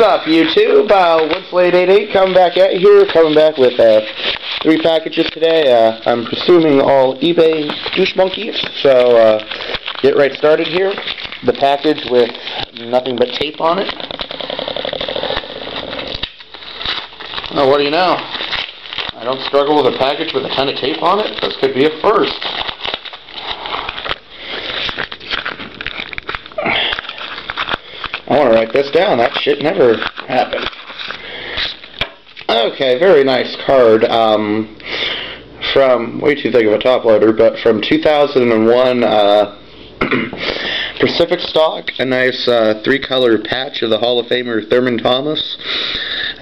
What's up, YouTube? Uh, Woodslade88 coming back at here, coming back with uh, three packages today. Uh, I'm presuming all eBay douche monkeys, so uh, get right started here. The package with nothing but tape on it. Oh, what do you know? I don't struggle with a package with a ton of tape on it. This could be a first. Write this down. That shit never happened. Okay, very nice card. Um, from way too thick of a top loader, but from 2001 uh, Pacific Stock, a nice uh, three-color patch of the Hall of Famer Thurman Thomas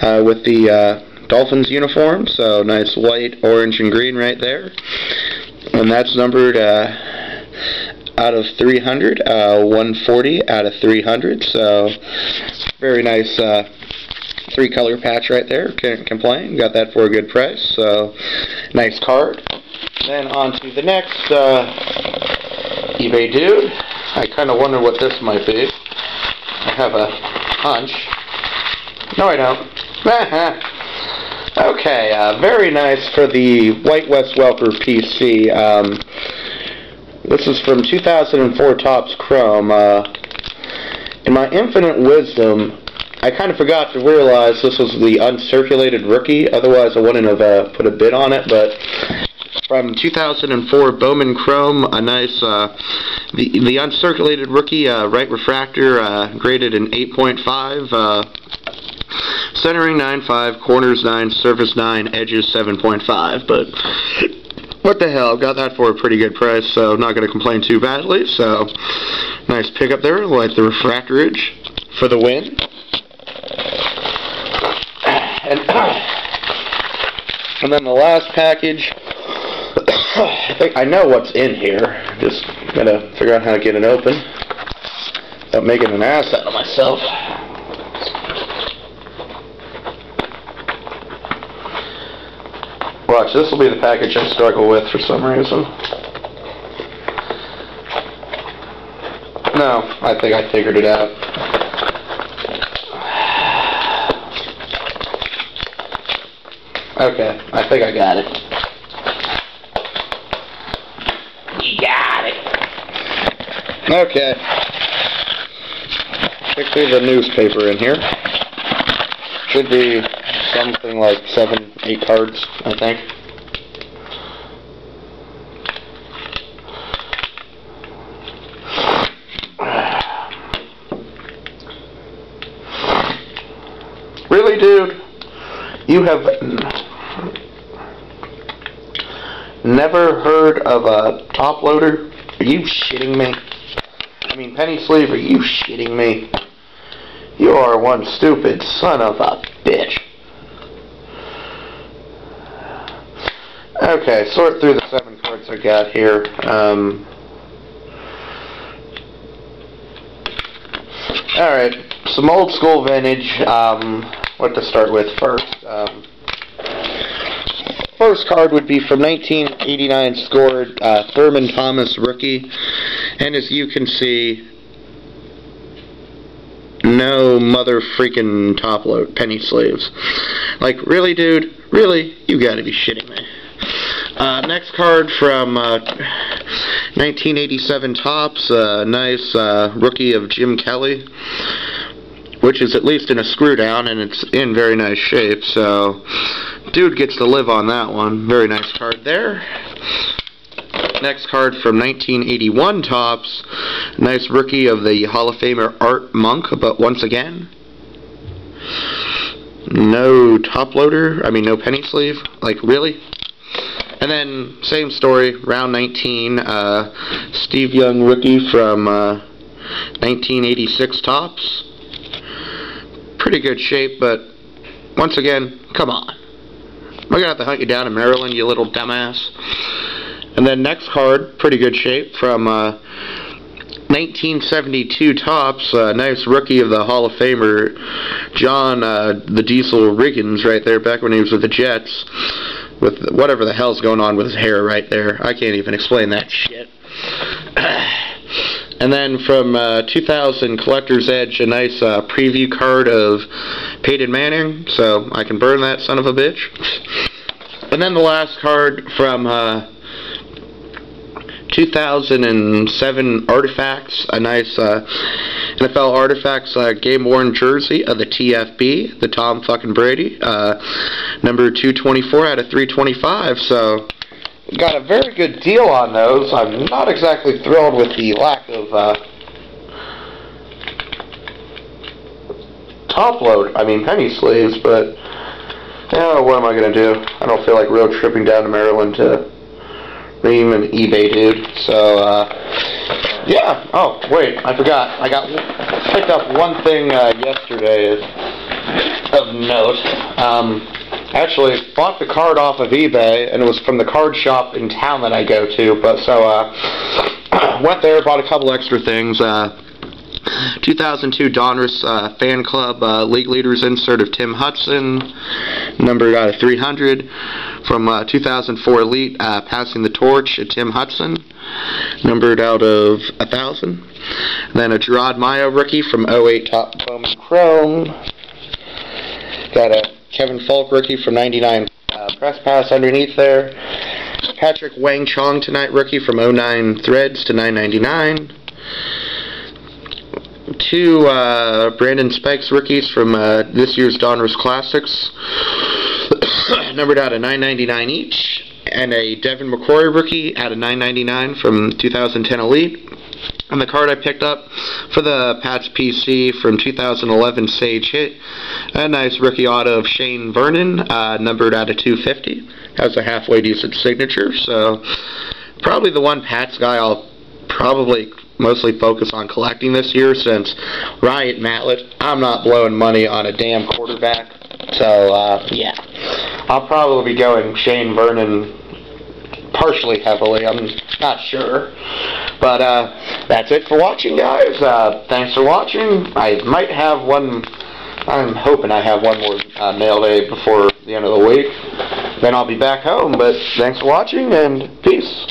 uh, with the uh, Dolphins uniform. So nice white, orange, and green right there. And that's numbered uh, out of 300, uh, 140 out of 300. So very nice uh, three color patch right there. Can't complain. Got that for a good price. So nice card. Then on to the next uh, eBay dude. I kind of wonder what this might be. I have a hunch. No, I don't. okay, uh, very nice for the White Wes Welker PC. Um, this is from 2004 Topps Chrome. Uh, in my infinite wisdom, I kind of forgot to realize this was the uncirculated rookie. Otherwise, I wouldn't have uh, put a bid on it. But from 2004 Bowman Chrome, a nice uh, the the uncirculated rookie uh, right refractor, uh, graded an 8.5. Uh, centering 9.5, corners 9, surface 9, edges 7.5. But what the hell, got that for a pretty good price, so not going to complain too badly. So, nice pickup there, like the refractorage for the win. And, and then the last package, I think I know what's in here, just gotta figure out how to get it open without making an ass out of myself. Watch, this will be the package I struggle with for some reason. No, I think I figured it out. Okay, I think I got it. You got it. Okay. Quickly the newspaper in here. Should be something like seven, eight cards, I think. Really, dude? You have never heard of a top loader? Are you shitting me? I mean, penny sleeve, are you shitting me? You are one stupid son of a bitch. Okay, sort through the seven cards I got here. Um, Alright, some old school vintage. Um, what to start with first. Um, first card would be from 1989 scored uh, Thurman Thomas rookie. And as you can see, no mother freaking top load penny sleeves. Like, really, dude? Really? You gotta be shitting me. Uh, next card from uh, 1987 Topps, uh, nice rookie of Jim Kelly, which is at least in a screw down and it's in very nice shape. So, dude gets to live on that one. Very nice card there. Next card from 1981 Topps, nice rookie of the Hall of Famer Art Monk, but once again, no top loader, I mean no penny sleeve, like really? And then, same story, round 19, uh, Steve Young rookie from uh, 1986 Topps. Pretty good shape, but once again, come on. I'm going to have to hunt you down in Maryland, you little dumbass. And then next card, pretty good shape, from uh, 1972 Topps, uh, nice rookie of the Hall of Famer, John uh, the Diesel Riggins, right there, back when he was with the Jets with whatever the hell's going on with his hair right there. I can't even explain that shit. And then from uh, 2000 Collector's Edge, a nice uh, preview card of Peyton Manning, so I can burn that son of a bitch. And then the last card from uh, 2007 Artifacts, a nice uh, NFL Artifacts uh, game worn jersey of the TFB, the Tom fucking Brady, uh, number 224 out of 325. So got a very good deal on those. I'm not exactly thrilled with the lack of uh, top load. I mean penny sleeves, but yeah, what am I gonna do? I don't feel like road tripping down to Maryland to Ream and eBay dude. So uh, yeah. Oh wait, I forgot. I got picked up one thing uh, yesterday is of note. Um, actually bought the card off of eBay, and it was from the card shop in town that I go to. But so uh, went there, bought a couple extra things. Uh, 2002 Donruss uh, Fan Club uh, League Leaders insert of Tim Hudson, numbered out of 300. From uh, 2004 Elite, uh, Passing the Torch Tim Hudson, numbered out of 1,000. Then a Jerod Mayo rookie from 08 Top Bowman Chrome. Got a Kevin Faulk rookie from 99 uh, Press Pass underneath there. Patrick Wang Chong tonight rookie from 09 Threads to 999 two uh, Brandon Spikes rookies from uh, this year's Donruss Classics, numbered out of 9.99 each, and a Devin McCourty rookie out of 9.99 from 2010 Elite. And the card I picked up for the Pats PC from 2011 Sage Hit, a nice rookie auto of Shane Vereen, uh, numbered out of 250. Has a halfway decent signature, so probably the one Pats guy I'll probably mostly focus on collecting this year since Ryan Mallett, I'm not blowing money on a damn quarterback. So, uh, yeah. I'll probably be going Shane Vereen partially heavily. I'm not sure. But uh, that's it for watching, guys. Uh, thanks for watching. I might have one. I'm hoping I have one more uh, mail day before the end of the week. Then I'll be back home. But thanks for watching and peace.